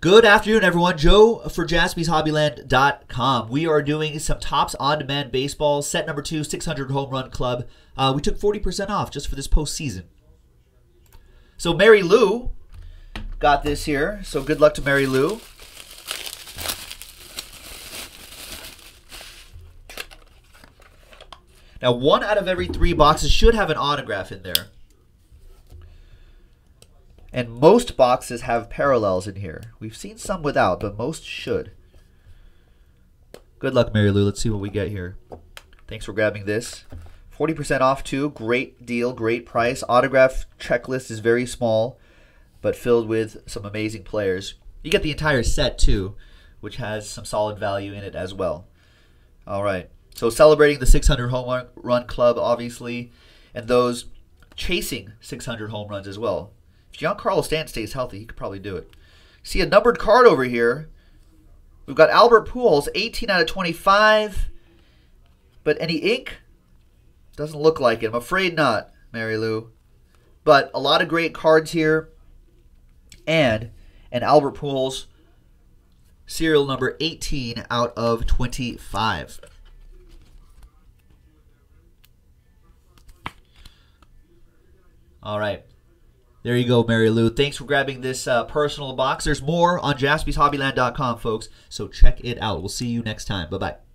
Good afternoon, everyone. Joe for jaspyshobbyland.com. We are doing some Topps On Demand Baseball, set number two, 600 Home Run Club. Uh, we took 40% off just for this postseason. So, Mary Lou got this here. So, good luck to Mary Lou. Now, one out of every three boxes should have an autograph in there. And most boxes have parallels in here. We've seen some without, but most should. Good luck, Mary Lou. Let's see what we get here. Thanks for grabbing this. 40% off, too. Great deal, great price. Autograph checklist is very small, but filled with some amazing players. You get the entire set, too, which has some solid value in it as well. All right. So celebrating the 600 home run club, obviously, and those chasing 600 home runs as well. If Giancarlo Stanton stays healthy, he could probably do it. See a numbered card over here. We've got Albert Pujols, 18 out of 25. But any ink? Doesn't look like it. I'm afraid not, Mary Lou. But a lot of great cards here. And an Albert Pujols serial number 18 out of 25. All right. There you go, Mary Lou. Thanks for grabbing this uh, personal box. There's more on jaspyshobbyland.com, folks, so check it out. We'll see you next time. Bye bye.